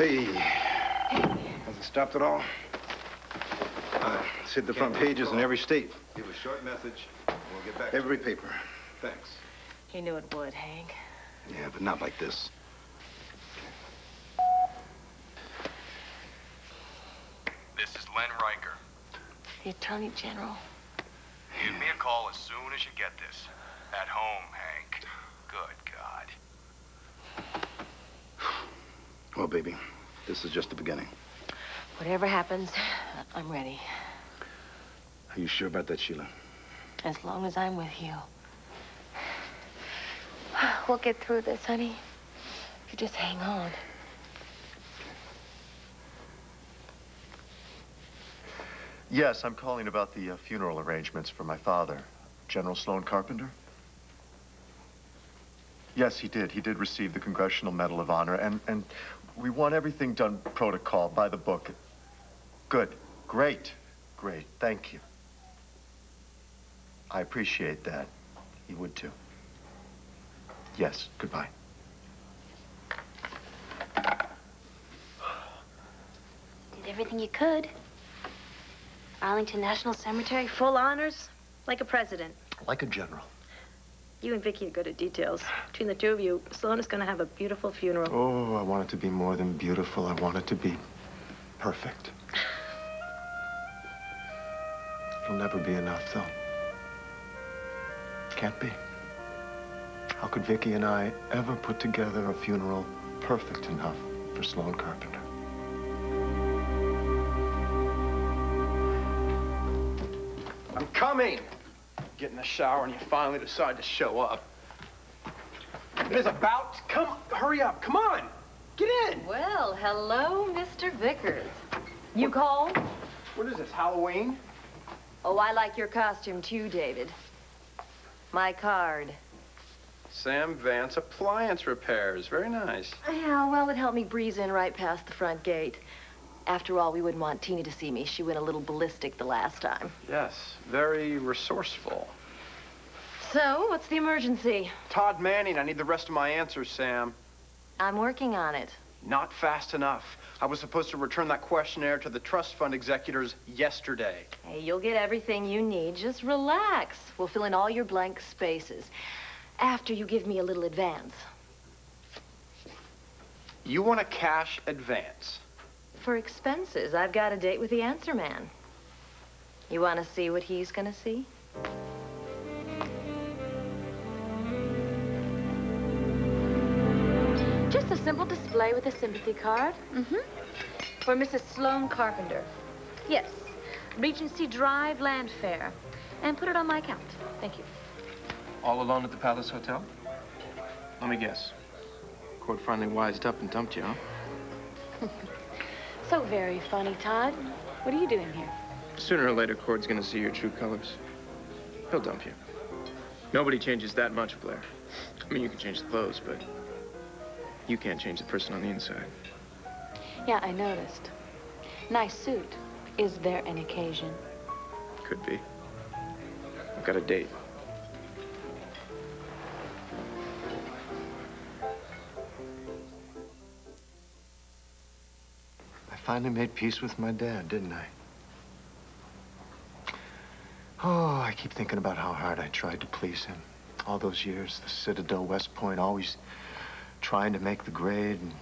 Hey. Has it stopped at all? Uh, it's hit the front pages in every state. Give a short message, and we'll get back Every paper. Thanks. He knew it would, Hank. Yeah, but not like this. This is Len Riker. The Attorney General. Give me a call as soon as you get this. At home, Hank. Good God. Well, baby, this is just the beginning. Whatever happens, I'm ready. Are you sure about that, Sheila? As long as I'm with you. We'll get through this, honey. You just hang on. Yes, I'm calling about the uh, funeral arrangements for my father, General Sloan Carpenter. Yes, he did. He did receive the Congressional Medal of Honor, and, and we want everything done protocol, by the book. Good. Great. Great. Thank you. I appreciate that. He would too. Yes, goodbye. Did everything you could. Arlington National Cemetery, full honors, like a president. Like a general. You and Vicky are good at details. Between the two of you, Sloan is going to have a beautiful funeral. Oh, I want it to be more than beautiful. I want it to be perfect. It'll never be enough, though. Can't be. How could Vicky and I ever put together a funeral perfect enough for Sloan Carpenter? I'm coming. Get in the shower and you finally decide to show up. It is about, to come, hurry up, come on. Get in. Well, hello, Mr. Vickers. You called? What is this, Halloween? Oh, I like your costume too, David. My card. Sam Vance Appliance Repairs. Very nice. Yeah, well, it helped me breeze in right past the front gate. After all, we wouldn't want Tina to see me. She went a little ballistic the last time. Yes, very resourceful. So, what's the emergency? Todd Manning, I need the rest of my answers, Sam. I'm working on it. Not fast enough. I was supposed to return that questionnaire to the trust fund executors yesterday. Hey, you'll get everything you need. Just relax. We'll fill in all your blank spaces. After you give me a little advance. You want a cash advance? For expenses, I've got a date with the answer man. You want to see what he's going to see? Just a simple display with a sympathy card. Mm-hmm. For Mrs. Sloan Carpenter. Yes. Regency Drive Llanfair. And put it on my account. Thank you. All alone at the Palace Hotel? Let me guess. Cord finally wised up and dumped you, huh? So very funny, Todd. What are you doing here? Sooner or later, Cord's gonna see your true colors. He'll dump you. Nobody changes that much, Blair. I mean, you can change the clothes, but you can't change the person on the inside. Yeah, I noticed. Nice suit. Is there an occasion? Could be. I've got a date. Finally made peace with my dad, didn't I? Oh, I keep thinking about how hard I tried to please him. All those years, the Citadel, West Point, always trying to make the grade. And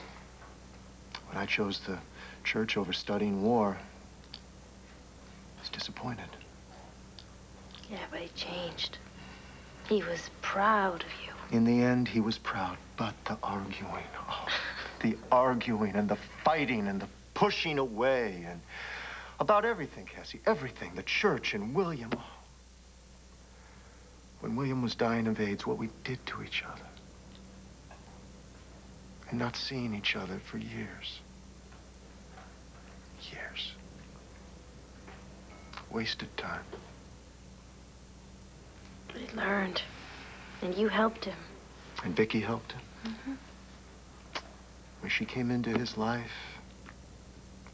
when I chose the church over studying war, I was disappointed. Yeah, but he changed. He was proud of you. In the end, he was proud, but the arguing, oh, the arguing and the fighting and the pushing away and about everything, Cassie, everything. The church and William. When William was dying of AIDS, what we did to each other. And not seeing each other for years. Years. Wasted time. But he learned. And you helped him. And Vicky helped him. Mm-hmm. When she came into his life,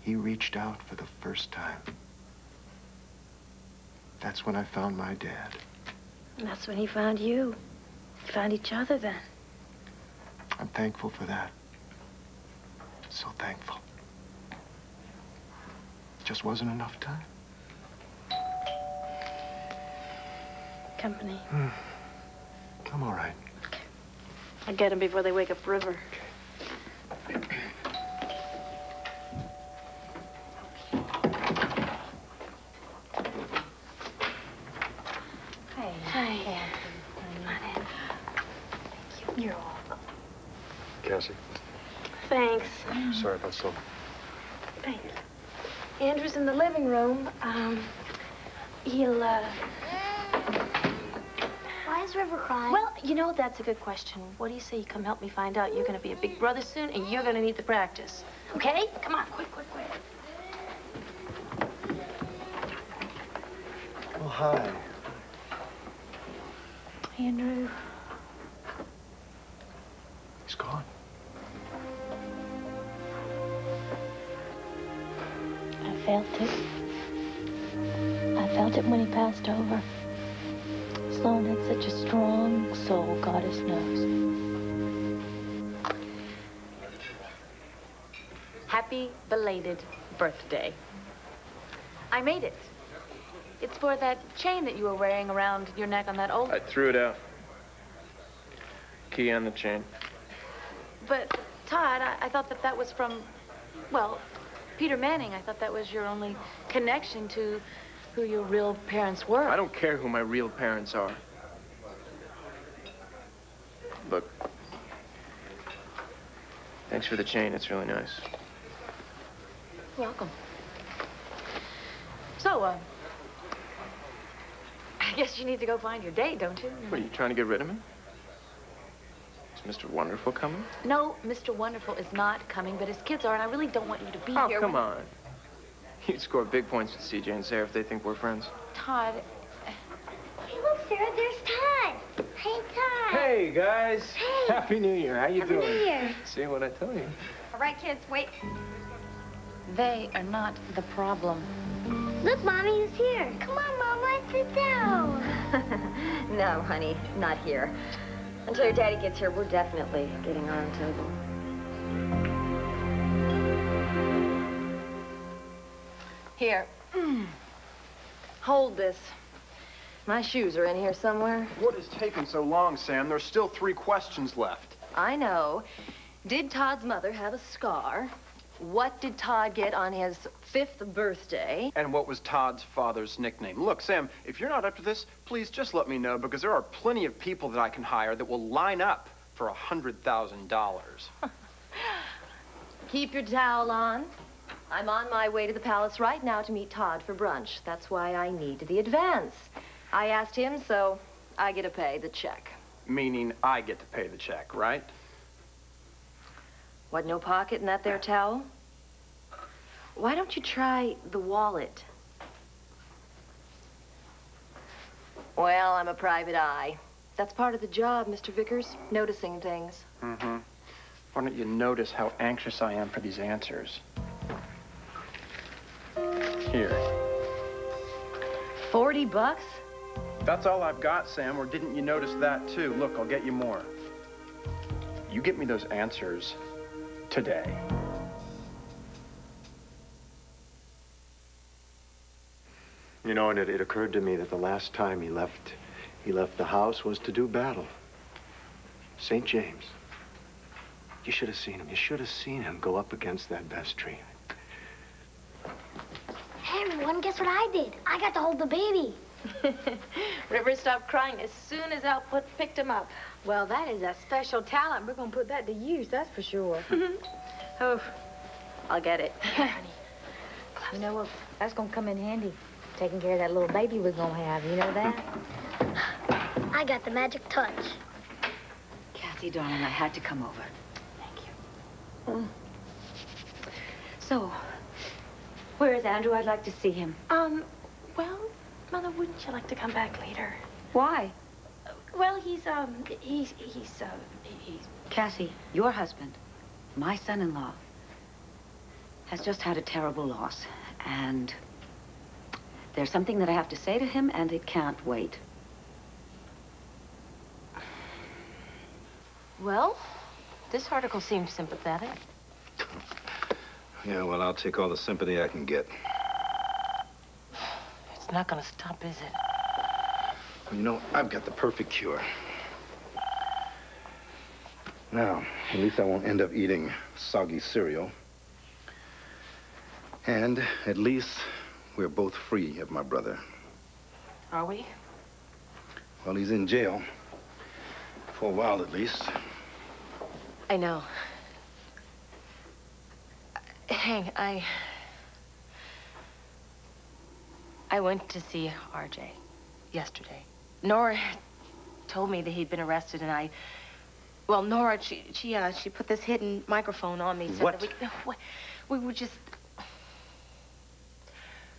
he reached out for the first time. That's when I found my dad. And that's when he found you. You found each other then. I'm thankful for that. So thankful. Just wasn't enough time. Company. Hmm. I'm all right. I'll get them before they wake up River. Hey. Hi. You're welcome. Cassie, Thanks. Sorry about so. Thanks. Andrew's in the living room. Um, he'll, uh... Why is River crying? Well, you know, that's a good question. What do you say you come help me find out? You're gonna be a big brother soon, and you're gonna need the practice. Okay? Come on, quick, quick, quick. Oh, hi. Andrew. He's gone. Felt it. I felt it when he passed over. Sloan had such a strong soul, goddess knows. Happy belated birthday. I made it. It's for that chain that you were wearing around your neck on that old... I threw it out. Key on the chain. But, Todd, I, I thought that that was from, well, Peter Manning. I thought that was your only connection to who your real parents were. I don't care who my real parents are. Look. Thanks for the chain. It's really nice. Welcome. So, uh, I guess you need to go find your date, don't you? What, are you trying to get rid of me? Is Mr. Wonderful coming? No, Mr. Wonderful is not coming, but his kids are, and I really don't want you to be Oh, here. come on. You'd score big points with CJ and Sarah if they think we're friends. Todd, Hey, look, Sarah, there's Todd. Hey, Todd. Hey, guys. Hey. Happy New Year. How you Happy doing? New Year. See what I tell you? All right, kids, wait. they are not the problem. Look, Mommy is here. Come on, Mom, let's sit down. no, honey, not here. Until your daddy gets here, we're definitely getting our own table. Here. Hold this. My shoes are in here somewhere. What is taking so long, Sam? There's still three questions left. I know. Did Todd's mother have a scar? What did Todd get on his fifth birthday? And what was Todd's father's nickname? Look, Sam, if you're not up to this, please just let me know because there are plenty of people that I can hire that will line up for a $100,000. Keep your towel on. I'm on my way to the palace right now to meet Todd for brunch. That's why I need the advance. I asked him, so I get to pay the check. Meaning I get to pay the check, right? What, no pocket in that there towel? Why don't you try the wallet? Well, I'm a private eye. That's part of the job, Mr. Vickers, noticing things. Mm-hmm. Why don't you notice how anxious I am for these answers? Here. 40 bucks? That's all I've got, Sam, or didn't you notice that too? Look, I'll get you more. You get me those answers today. You know, and it, it occurred to me that the last time he left, he left the house was to do battle. St. James. You should have seen him. You should have seen him go up against that vestry. Hey, everyone, guess what I did? I got to hold the baby. River stopped crying as soon as Al put, picked him up. Well, that is a special talent. We're going to put that to use, that's for sure. Oh, I'll get it. honey, You know what? That's going to come in handy. Taking care of that little baby we're going to have. You know that? I got the magic touch. Kathy, darling, I had to come over. Thank you. So, where is Andrew? I'd like to see him. Um, well, Mother, wouldn't you like to come back later? Why? Well, he's, um, he's, he's, uh, he's... Cassie, your husband, my son-in-law, has just had a terrible loss. And there's something that I have to say to him, and it can't wait. Well, This article seems sympathetic. Yeah, well, I'll take all the sympathy I can get. It's not gonna stop, is it? You know, I've got the perfect cure. Now, at least I won't end up eating soggy cereal. And at least we're both free of my brother. Are we? Well, he's in jail. For a while, at least. I know. Hank, I... I went to see RJ yesterday. Nora told me that he'd been arrested and I... Well, Nora, she, she, uh, she put this hidden microphone on me so What? that we... We were just...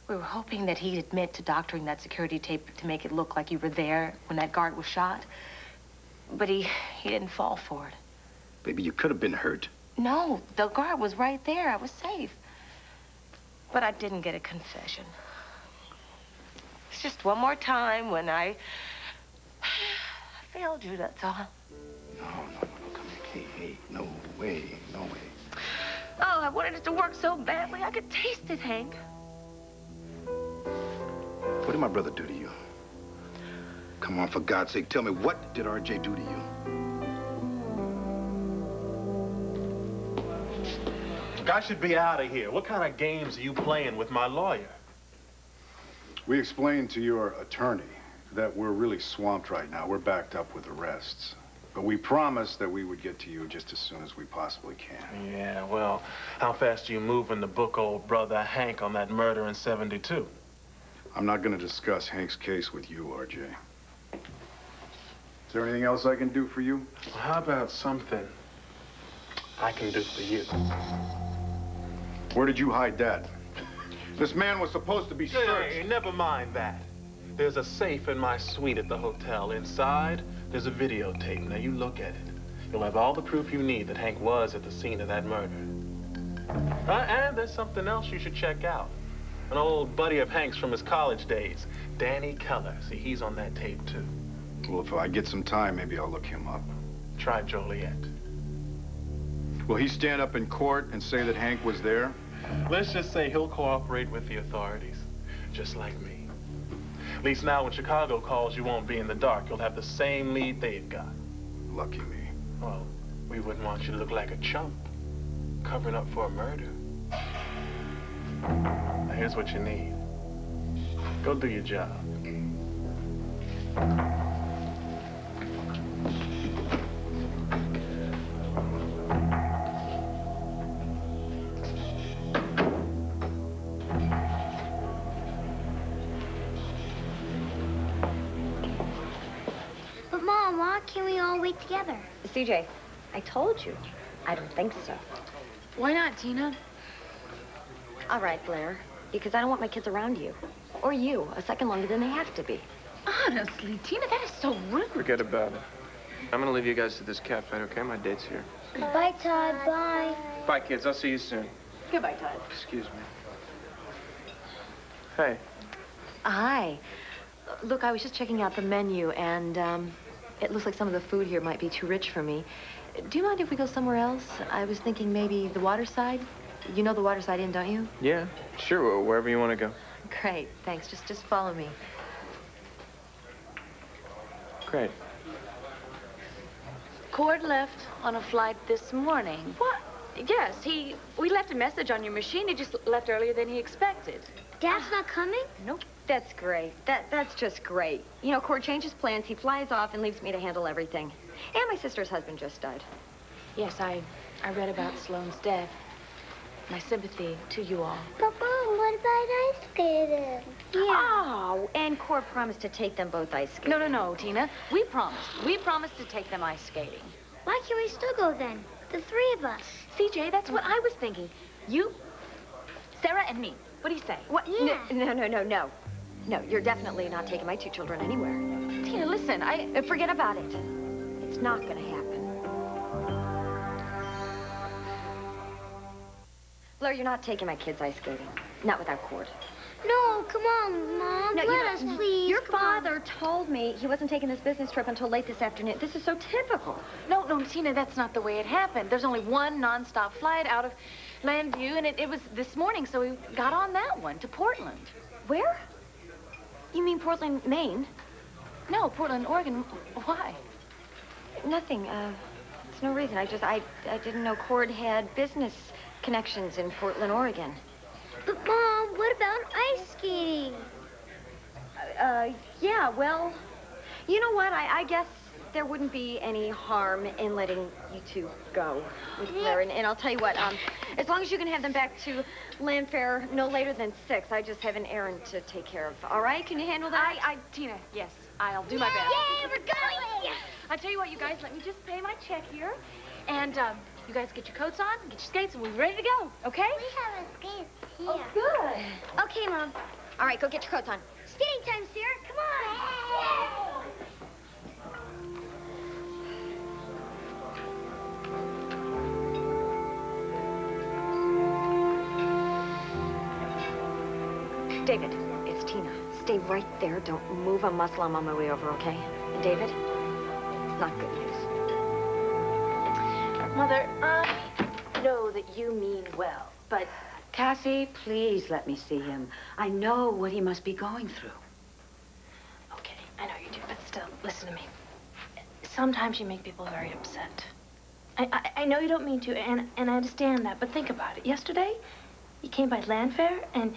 We were hoping that he'd admit to doctoring that security tape to make it look like you were there when that guard was shot. But he, he didn't fall for it. Baby, you could have been hurt. No, the guard was right there. I was safe. But I didn't get a confession. It's just one more time when I failed you, that's all. No, no, no, no, come here. Hey, hey, no way, no way. Oh, I wanted it to work so badly. I could taste it, Hank. What did my brother do to you? Come on, for God's sake, tell me, what did RJ do to you? I should be out of here. What kind of games are you playing with my lawyer? We explained to your attorney that we're really swamped right now. We're backed up with arrests. But we promised that we would get to you just as soon as we possibly can. Yeah, well, how fast are you moving to book old brother Hank on that murder in 72? I'm not going to discuss Hank's case with you, RJ. Is there anything else I can do for you? Well, how about something I can do for you? Where did you hide that? This man was supposed to be searched. Hey, never mind that. There's a safe in my suite at the hotel. Inside, there's a videotape. Now, you look at it. You'll have all the proof you need that Hank was at the scene of that murder. Uh, and there's something else you should check out. An old buddy of Hank's from his college days, Danny Keller. See, he's on that tape, too. Well, if I get some time, maybe I'll look him up. Try Joliet. Will he stand up in court and say that Hank was there? Let's just say he'll cooperate with the authorities, just like me. At least now when Chicago calls, you won't be in the dark. You'll have the same lead they've got. Lucky me. Well, we wouldn't want you to look like a chump, covering up for a murder. Now, here's what you need. Go do your job. Can't we all wait together? CJ, I told you. I don't think so. Why not, Tina? All right, Blair. Because I don't want my kids around you. Or you, a second longer than they have to be. Honestly, Tina, that is so rude. Forget about it. I'm gonna leave you guys to this cat fight, okay? My date's here. Bye, Todd. Bye. Bye, kids. I'll see you soon. Goodbye, Todd. Excuse me. Hey, Hi. Look, I was just checking out the menu, and um, it looks like some of the food here might be too rich for me. Do you mind if we go somewhere else? I was thinking maybe the Waterside. You know the Waterside Inn, don't you? yeah, sure, wherever you want to go. Great, thanks. Just, just follow me. Great. Cord left on a flight this morning. What? Yes, he. We left a message on your machine. He just left earlier than he expected. Dad's not coming? Nope. That's great. That, that's just great. You know, Cord changes plans. He flies off and leaves me to handle everything. And my sister's husband just died. Yes, I. I read about Sloan's death. My sympathy to you all. But Mom, what about ice skating? Yeah. Oh, and Cord promised to take them both ice skating. No, no, no, Tina. We promised. We promised to take them ice skating. Why can't we still go then? The three of us. CJ, that's what I was thinking. You, Sarah, and me. What do you say? What? Yeah. No, no, no, no. No, you're definitely not taking my two children anywhere. Tina, listen, I. Uh, Forget about it. It's not gonna happen. Blair, you're not taking my kids ice skating. Not without Cord. No, come on, Mom. No, Let us, please. Your Come on. father told me he wasn't taking this business trip until late this afternoon. This is so typical. No, no, Tina, that's not the way it happened. There's only one nonstop flight out of Llanview, and it, it was this morning, so we got on that one to Portland. Where? You mean Portland, Maine? No, Portland, Oregon. Why? Nothing. Uh, it's no reason. I just, I, I didn't know Cord had business connections in Portland, Oregon. But, Mom, what about ice skating? Uh, yeah, well, you know what? I, I guess there wouldn't be any harm in letting you two go with Blair. And, and I'll tell you what, um, as long as you can have them back to Llanfair no later than six, I just have an errand to take care of. All right? Can you handle that? I, I, Tina, yes, I'll do my best. Yay, we're going! I'll tell you what, you guys, let me just pay my check here, and um, you guys get your coats on, get your skates, and we're ready to go. Okay? We have a skate here. Oh, good. Okay, Mom. All right, go get your coats on. Skating time, Sarah. Come on. David, it's Tina. Stay right there. Don't move a muscle. I'm on my way over, okay? And David, it's not good news. Mother, I know that you mean well, but Cassie, please let me see him. I know what he must be going through. Okay, I know you do, but still, listen to me. Sometimes you make people very upset. I, I, I know you don't mean to, and, and I understand that, but think about it. Yesterday, you came by Llanfair, and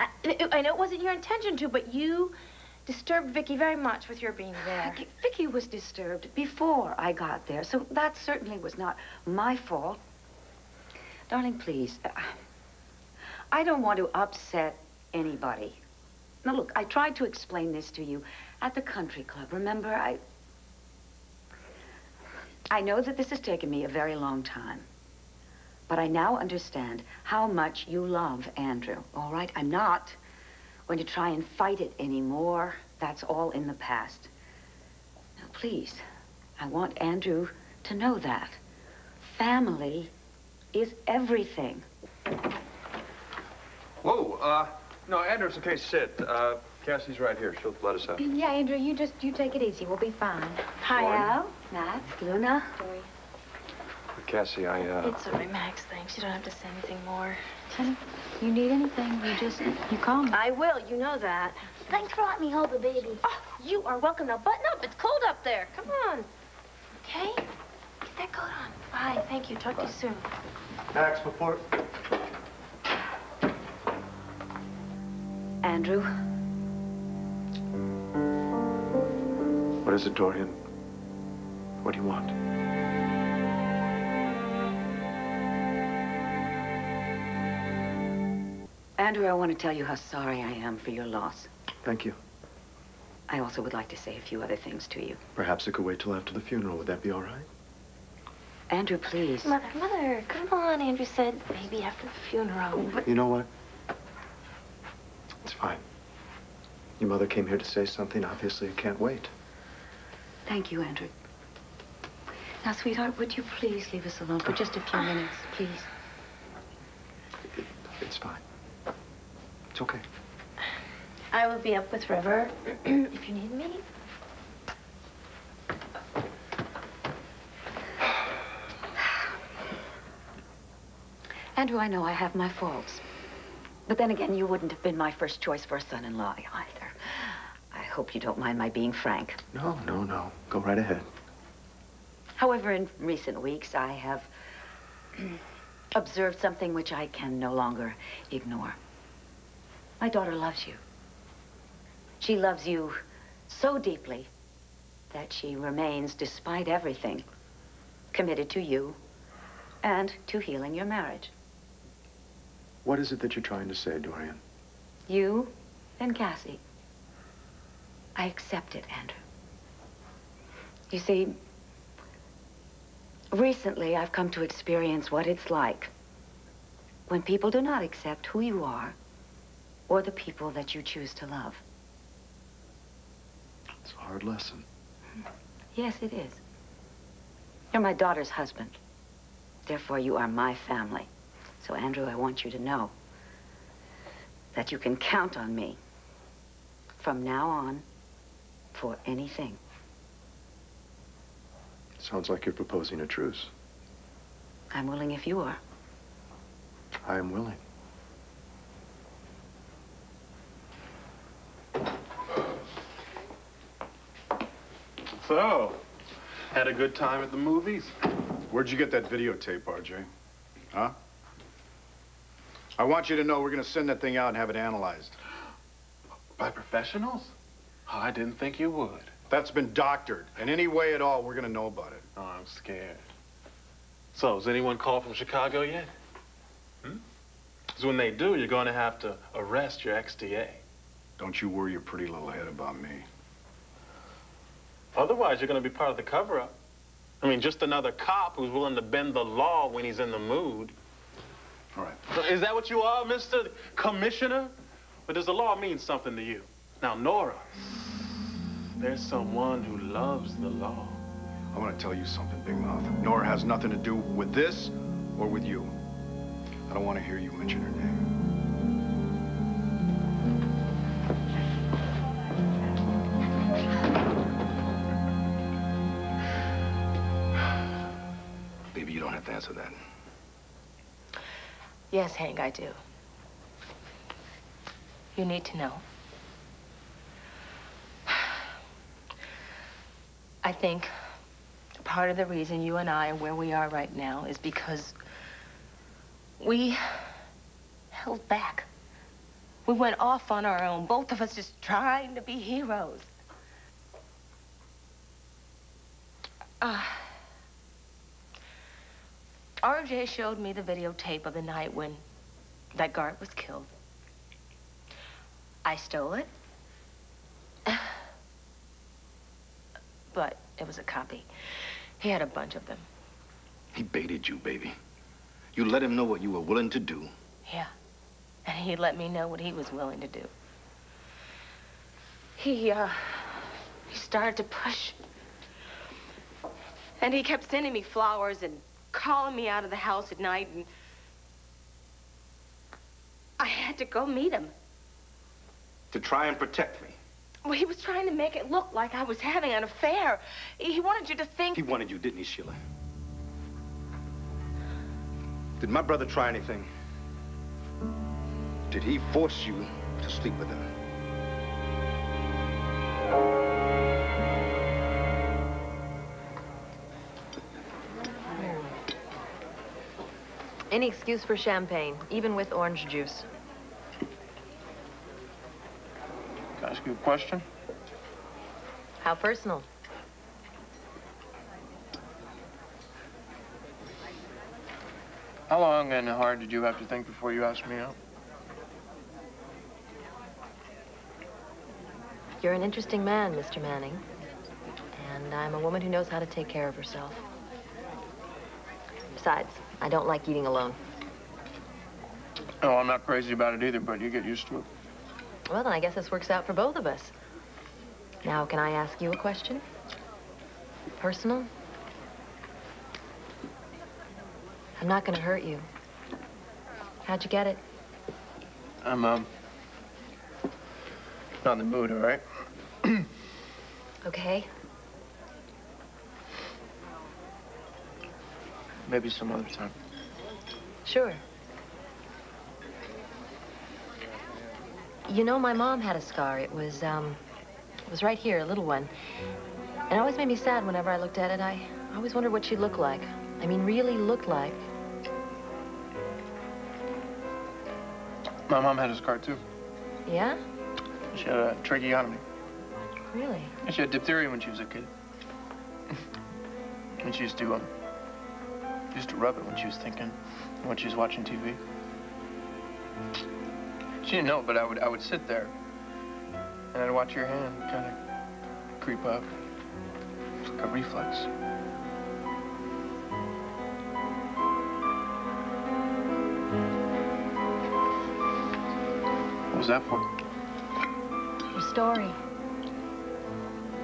I, I know it wasn't your intention to, but you disturbed Vicky very much with your being there. Vicky, was disturbed before I got there, so that certainly was not my fault. Darling, please. uh, I don't want to upset anybody. Now, look, I tried to explain this to you at the country club. Remember, I... I know that this has taken me a very long time. But I now understand how much you love Andrew, all right? I'm not going to try and fight it anymore. That's all in the past. Now, please, I want Andrew to know that. Family is everything. Whoa, uh, no, Andrew, it's okay, sit. Uh, Cassie's right here. She'll let us out. Yeah, Andrew, you just, you take it easy. We'll be fine. Hi, Lauren? Al. Max, Luna. Cassie, I, uh... It's all right, Max. Thanks. You don't have to say anything more. Honey, you need anything, you just, you call me. I will. You know that. Thanks for letting me hold the baby. Oh, you are welcome. Now button up. It's cold up there. Come on. Okay? Get that coat on. Bye. Thank you. Talk to you soon. Max, before... Andrew, What is it, Dorian? What do you want? Andrew, I want to tell you how sorry I am for your loss. Thank you. I also would like to say a few other things to you. Perhaps it could wait till after the funeral. Would that be all right? Andrew, please. Mother, Mother, come on. Andrew said maybe after the funeral. You know what? It's fine. Your mother came here to say something. Obviously, you can't wait. Thank you, Andrew. Now, sweetheart, would you please leave us alone for just a few minutes, please? It's fine. It's okay. I will be up with River if you need me. Andrew, I know I have my faults. But then again, you wouldn't have been my first choice for a son-in-law either. I hope you don't mind my being frank. No, no, no. Go right ahead. However, in recent weeks, I have observed something which I can no longer ignore. My daughter loves you. She loves you so deeply that she remains, despite everything, committed to you and to healing your marriage. What is it that you're trying to say, Dorian? You and Cassie. I accept it, Andrew. You see, recently I've come to experience what it's like when people do not accept who you are or the people that you choose to love. It's a hard lesson. Yes, it is. You're my daughter's husband. Therefore, you are my family. So, Andrew, I want you to know that you can count on me from now on for anything. Sounds like you're proposing a truce. I'm willing if you are. I am willing. So, had a good time at the movies? Where'd you get that videotape, RJ? Huh? I want you to know we're gonna send that thing out and have it analyzed. By professionals? Oh, I didn't think you would. That's been doctored. In any way at all, we're gonna know about it. Oh, I'm scared. So, has anyone called from Chicago yet? Hmm? Because when they do, you're going to have to arrest your ex-DA. Don't you worry your pretty little head about me. Otherwise, you're going to be part of the cover-up. I mean, just another cop who's willing to bend the law when he's in the mood. All right. So is that what you are, Mr. Commissioner? But does the law mean something to you? Now, Nora, there's someone who loves the law. I want to tell you something, Big Mouth. Nora has nothing to do with this or with you. I don't want to hear you mention her name. Yes, Hank, I do. You need to know. I think part of the reason you and I are where we are right now is because we held back. We went off on our own, both of us just trying to be heroes. Uh, RJ showed me the videotape of the night when that guard was killed. I stole it. But it was a copy. He had a bunch of them. He baited you, baby. You let him know what you were willing to do. Yeah. And he let me know what he was willing to do. He, uh, he started to push. And he kept sending me flowers and calling me out of the house at night, and I had to go meet him. To try and protect me. Well, he was trying to make it look like I was having an affair. He wanted you to think... He wanted you, didn't he, Sheila? Did my brother try anything? Did he force you to sleep with him? Any excuse for champagne, even with orange juice. Can I ask you a question? How personal. How long and hard did you have to think before you asked me out? You're an interesting man, Mr. Manning. And I'm a woman who knows how to take care of herself. Besides, I don't like eating alone. Oh, I'm not crazy about it either, but you get used to it. Well, then I guess this works out for both of us. Now, can I ask you a question? Personal? I'm not gonna hurt you. How'd you get it? I'm, um, not in the mood, all right? Okay. Maybe some other time. Sure. You know, my mom had a scar. It was, um, it was right here, a little one. And it always made me sad whenever I looked at it. I always wondered what she looked like. I mean, really looked like. My mom had a scar, too. Yeah? She had a tracheotomy. Really? She had diphtheria when she was a kid. and she used to, um, used to rub it when she was thinking, when she was watching TV. She didn't know, but I would, I would sit there, and I'd watch your hand kind of creep up. It's like a reflex. What was that for? Your story.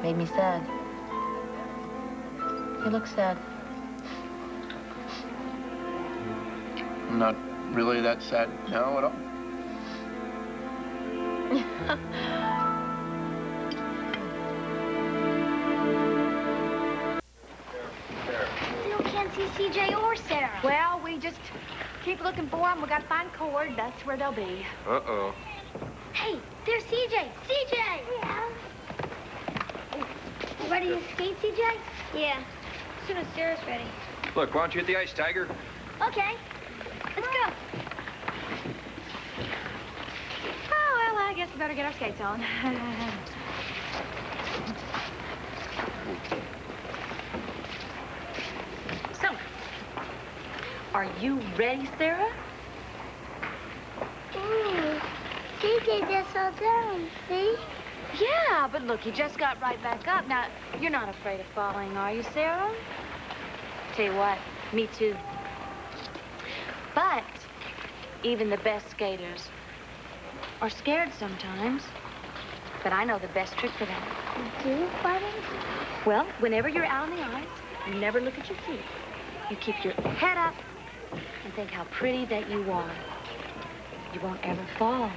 Made me sad. You look sad. I'm not really that sad now at all. Still can't see CJ or Sarah. Well, we just keep looking for them. We gotta find Cord. That's where they'll be. Uh-oh. Hey, there's CJ. CJ! Yeah. Ready to skate, CJ? Yeah. As soon as Sarah's ready. Look, why don't you hit the ice, Tiger? Okay. Let's go. Oh, well, I guess we better get our skates on. so, are you ready, Sarah? Ooh, CJ just fell down, see? Yeah, but look, he just got right back up. Now, you're not afraid of falling, are you, Sarah? Tell you what, me too. But even the best skaters are scared sometimes. But I know the best trick for that. You do, Buddy? Well, whenever you're out in the ice, you never look at your feet. You keep your head up and think how pretty that you are. You won't ever fall.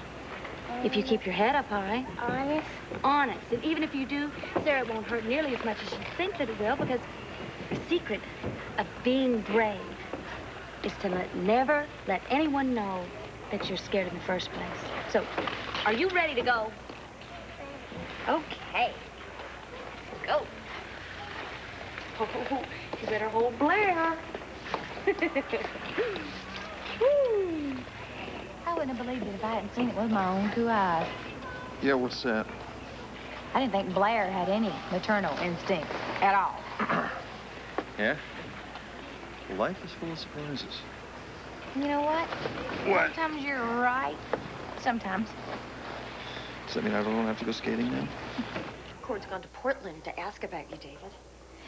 If you keep your head up all right? Honest? Honest. And even if you do, Sarah, it won't hurt nearly as much as you think that it will because the secret of being brave is to let never let anyone know that you're scared in the first place. So, are you ready to go? Okay. Let's go. Oh, you better hold Blair. Woo. I wouldn't have believed it if I hadn't seen it with my own two eyes. Yeah, what's that? I didn't think Blair had any maternal instinct at all. Yeah? Life is full of surprises. You know what? What? Sometimes you're right. Sometimes. Does that mean I don't have to go skating now? Cord's gone to Portland to ask about you, David.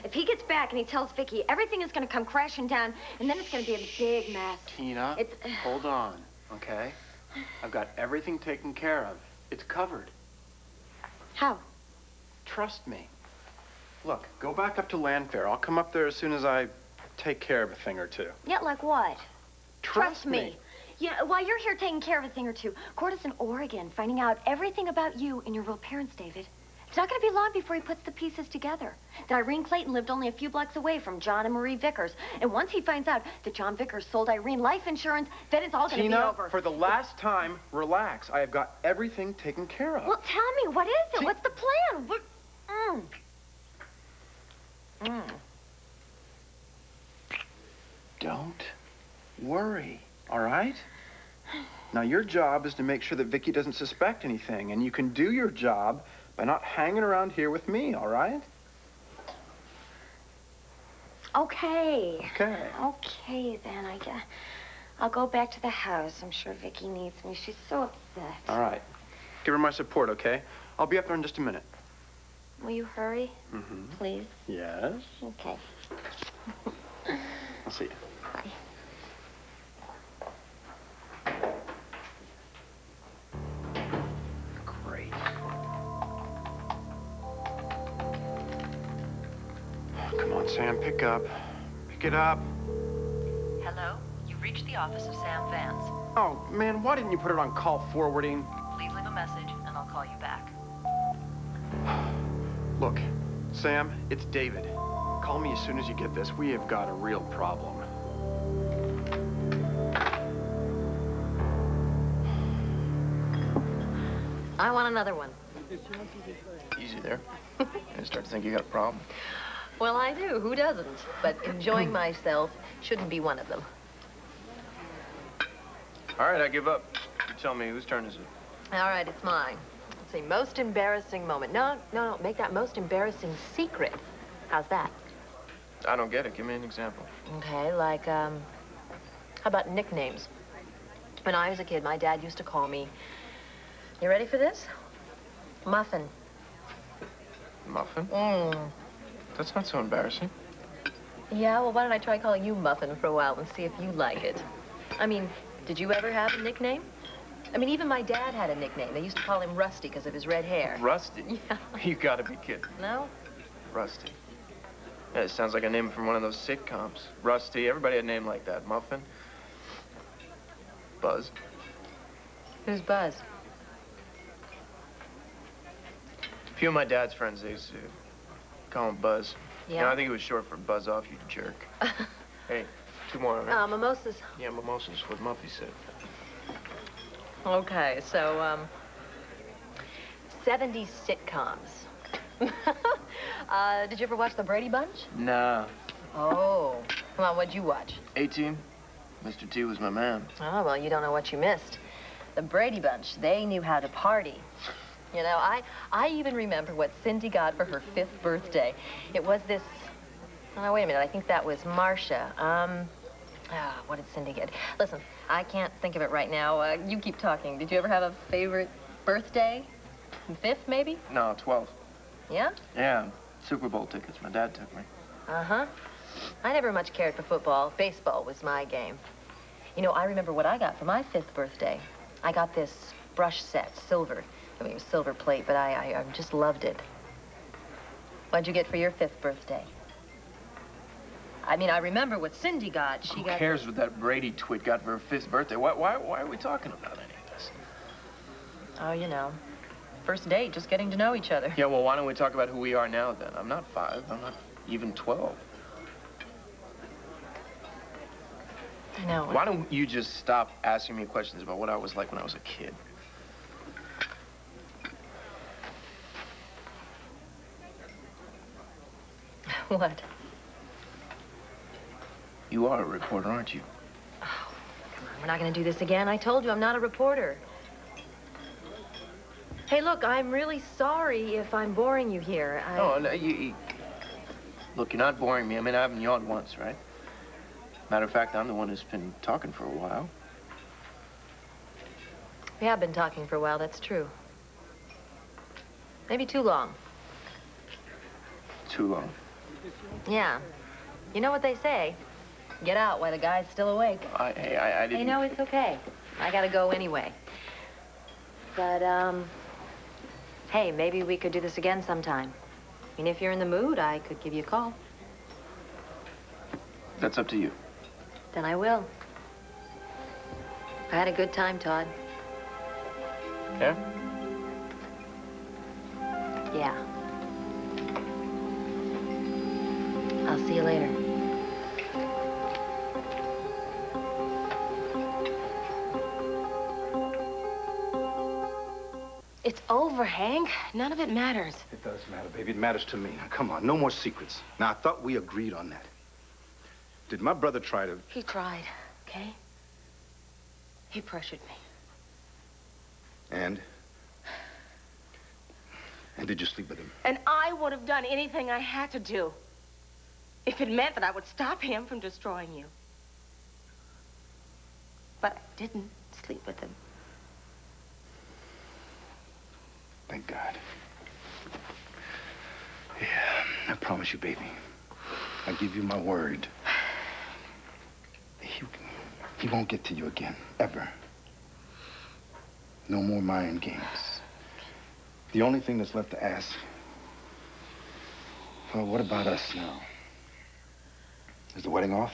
If he gets back and he tells Vicky, everything is going to come crashing down, and then it's going to be a big mess. Tina, It's- uh, hold on, okay? I've got everything taken care of. It's covered. How? Trust me. Look, go back up to Llanfair. I'll come up there as soon as I take care of a thing or two. Yeah, like what? Trust me. Yeah, while you're here taking care of a thing or two, Cord is in Oregon finding out everything about you and your real parents, David. It's not going to be long before he puts the pieces together. That Irene Clayton lived only a few blocks away from John and Marie Vickers. And once he finds out that John Vickers sold Irene life insurance, then it's all going to be Tina, over. for the last time, relax. I have got everything taken care of. Well, tell me, what is it? What's the plan? What? Mm. Mm. Don't worry, all right? Now, your job is to make sure that Vicky doesn't suspect anything, and you can do your job by not hanging around here with me, all right? Okay. Okay. Okay, then. I guess I'll go back to the house. I'm sure Vicky needs me. She's so upset. All right. Give her my support, okay? I'll be up there in just a minute. Will you hurry, Mm-hmm. please? Yes. Okay. I'll see you. Oh, come on, Sam, pick up. Pick it up. Hello? You've reached the office of Sam Vance. Oh, man, why didn't you put it on call forwarding? Please leave a message and I'll call you back. Look, Sam, it's David. Call me as soon as you get this. We have got a real problem. I want another one. Easy there. I start to think you got a problem. Well, I do. Who doesn't? But enjoying myself shouldn't be one of them. All right, I give up. You tell me, whose turn is it? All right, it's mine. Let's see, most embarrassing moment. No, no, no, make that most embarrassing secret. How's that? I don't get it. Give me an example. Okay, like, um, how about nicknames? When I was a kid, my dad used to call me, you ready for this? Muffin. Muffin? Mm. That's not so embarrassing. Yeah, well, why don't I try calling you Muffin for a while and see if you like it? I mean, did you ever have a nickname? I mean, even my dad had a nickname. They used to call him Rusty because of his red hair. Rusty? Yeah. You gotta be kidding. No? Rusty. Yeah, it sounds like a name from one of those sitcoms. Rusty. Everybody had a name like that. Muffin. Buzz. Who's Buzz? A few of my dad's friends, they used to call him Buzz. You know, Yeah? I think it was short for Buzz Off, you jerk. hey, two more, all right? Uh, mimosas. Yeah, mimosas, what Muffy said. Okay, so, um, 70s sitcoms. uh, did you ever watch The Brady Bunch? No. Oh, come on, what'd you watch? 18? Mr. T was my man. Oh, well, you don't know what you missed. The Brady Bunch, they knew how to party. You know, I, I even remember what Cindy got for her fifth birthday. It was this, oh, wait a minute, I think that was Marcia. Um, ah, what did Cindy get? Listen, I can't think of it right now. Uh, you keep talking. Did you ever have a favorite birthday? Fifth, maybe? No, 12th. Yeah? Yeah, Super Bowl tickets. My dad took me. Uh-huh. I never much cared for football. Baseball was my game. You know, I remember what I got for my fifth birthday. I got this brush set, silver. I mean, it was silver plate, but I, I, I just loved it. What'd you get for your fifth birthday? I mean, I remember what Cindy got. She Who got... cares what that Brady twit got for her fifth birthday? Why, why, why are we talking about any of this? Oh, you know, first date, just getting to know each other. Yeah, well, why don't we talk about who we are now, then? I'm not five. I'm not even 12. I know. Why don't you just stop asking me questions about what I was like when I was a kid? What? You are a reporter, aren't you? Oh, come on. We're not going to do this again. I told you I'm not a reporter. Hey, look, I'm really sorry if I'm boring you here. I... No, no, you, you... Look, you're not boring me. I mean, I haven't yawned once, right? Matter of fact, I'm the one who's been talking for a while. We have been talking for a while, that's true. Maybe too long. Too long. Yeah. You know what they say? Get out while the guy's still awake. I, hey, I, I didn't... Hey, no, it's okay. I gotta go anyway. But, um, hey, maybe we could do this again sometime. I mean, if you're in the mood, I could give you a call. That's up to you. Then I will. I had a good time, Todd. Yeah? Yeah. See you later. It's over, Hank. None of it matters. It does matter, baby. It matters to me. Now, come on, no more secrets. Now, I thought we agreed on that. Did my brother try to... He tried, okay? He pressured me. And? And did you sleep with him? And I would have done anything I had to do if it meant that I would stop him from destroying you. But I didn't sleep with him. Thank God. Yeah, I promise you, baby. I give you my word. He, he won't get to you again, ever. No more mind games. The only thing that's left to ask, well, what about us now? Is the wedding off?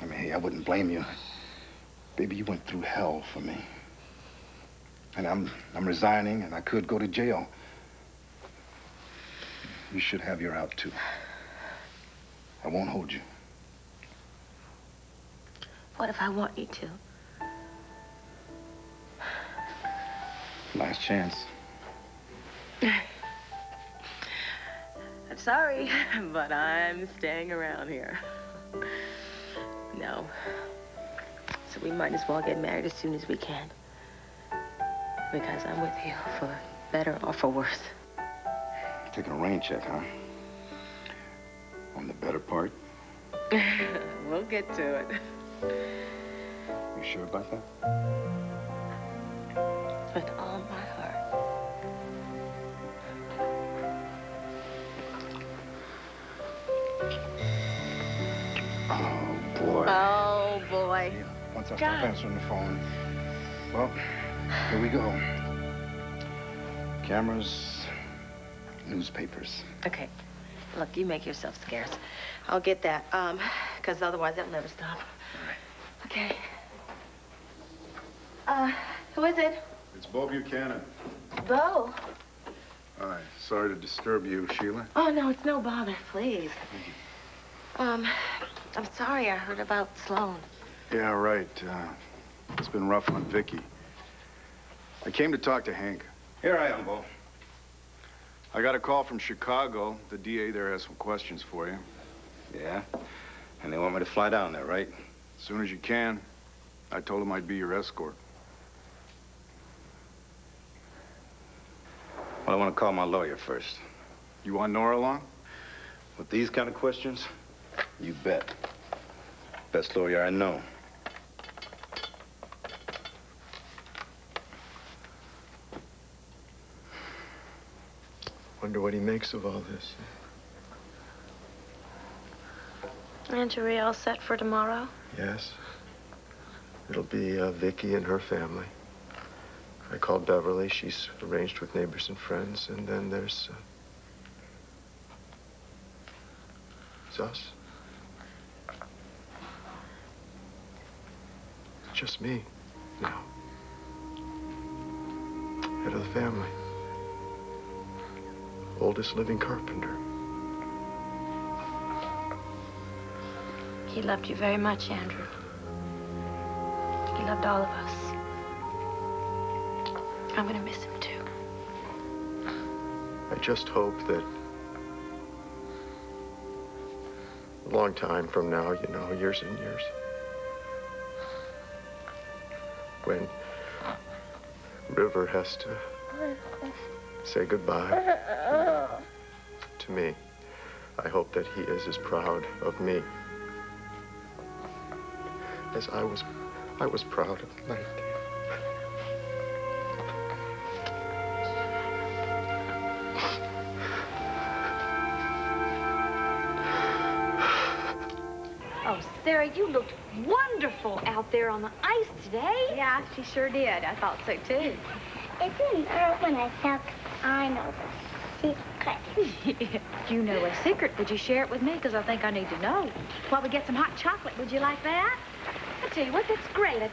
I mean, hey, I wouldn't blame you. Baby, you went through hell for me. And I'm, I'm resigning, and I could go to jail. You should have your out, too. I won't hold you. What if I want you to? Last chance. I'm sorry, but I'm staying around here. No. So we might as well get married as soon as we can. Because I'm with you for better or for worse. Taking a rain check, huh? On the better part? we'll get to it. You sure about that? Oh, boy. Oh, boy. Once I stop answering the phone. Well, here we go. Cameras, newspapers. Okay. Look, you make yourself scarce. I'll get that. Um, because otherwise they'll never stop. Okay. Uh, who is it? It's Bo Buchanan. Bo. Hi. Sorry to disturb you, Sheila. Oh, no, it's no bother, please. Um, I'm sorry I heard about Sloan. Yeah, right. Uh, it's been rough on Viki. I came to talk to Hank. Here I am, Bo. I got a call from Chicago. The DA there has some questions for you. Yeah? And they want me to fly down there, right? As soon as you can. I told them I'd be your escort. Well, I want to call my lawyer first. You want Nora along? With these kind of questions? You bet. Best lawyer I know. Wonder what he makes of all this. Aunt Marie all set for tomorrow? Yes. It'll be uh, Viki and her family. I called Beverly. She's arranged with neighbors and friends. And then there's... Uh, it's us. It's just me now. Head of the family. Oldest living carpenter. He loved you very much, Andrew. He loved all of us. I'm gonna miss him too. I just hope that a long time from now, you know, years and years, when River has to say goodbye to me, I hope that he is as proud of me as I was I was proud of Mike. Sarah, you looked wonderful out there on the ice today. Yeah, she sure did. I thought so, too. It didn't hurt when I felt I know the secret. you know a secret. Would you share it with me? Because I think I need to know. Well, we get some hot chocolate. Would you like that? I tell you what, that's great. I,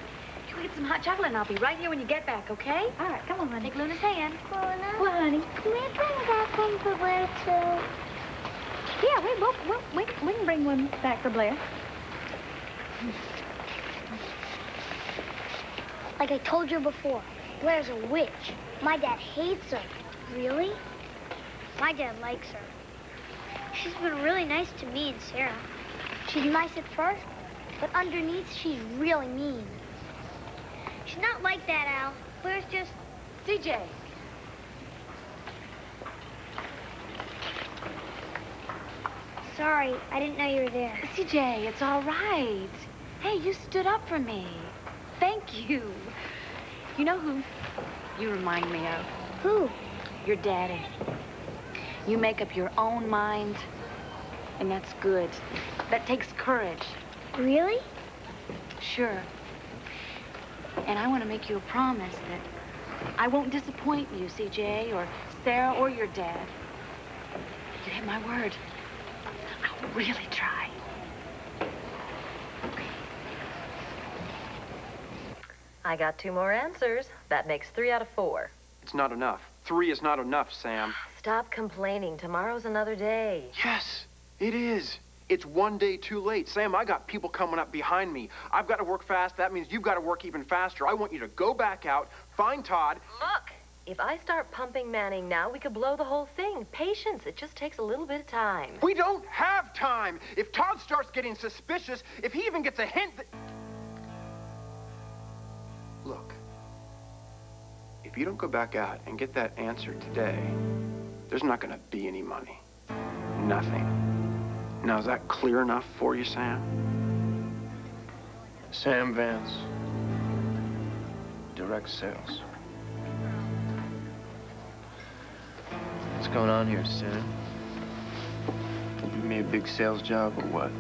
you get some hot chocolate, and I'll be right here when you get back, okay? All right, come on, honey. Take Luna's hand. Luna, Well, honey. can we bring back one for Blair, too? Yeah, we, we'll, we'll, we, we can bring one back for Blair. Like I told you before, Blair's a witch. My dad hates her. Really? My dad likes her. She's been really nice to me and Sarah. She's nice at first, but underneath she's really mean. She's not like that, Al. Blair's just... CJ. Sorry, I didn't know you were there. CJ, it's all right. Hey, you stood up for me. Thank you. You know who you remind me of? Who? Your daddy. You make up your own mind, and that's good. That takes courage. Really? Sure. And I want to make you a promise that I won't disappoint you, CJ, or Sarah, or your dad. You have my word. I'll really try. I got two more answers. That makes three out of four. It's not enough. Three is not enough, Sam. Stop complaining. Tomorrow's another day. Yes, it is. It's one day too late. Sam, I got people coming up behind me. I've got to work fast. That means you've got to work even faster. I want you to go back out, find Todd. Look, if I start pumping Manning now, we could blow the whole thing. Patience. It just takes a little bit of time. We don't have time. If Todd starts getting suspicious, if he even gets a hint that... Look, if you don't go back out and get that answer today, there's not going to be any money. Nothing. Now, is that clear enough for you, Sam? Sam Vance. Direct sales. What's going on here, Sam? You me a big sales job or what?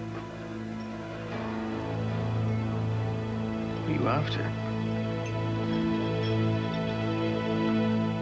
What are you after?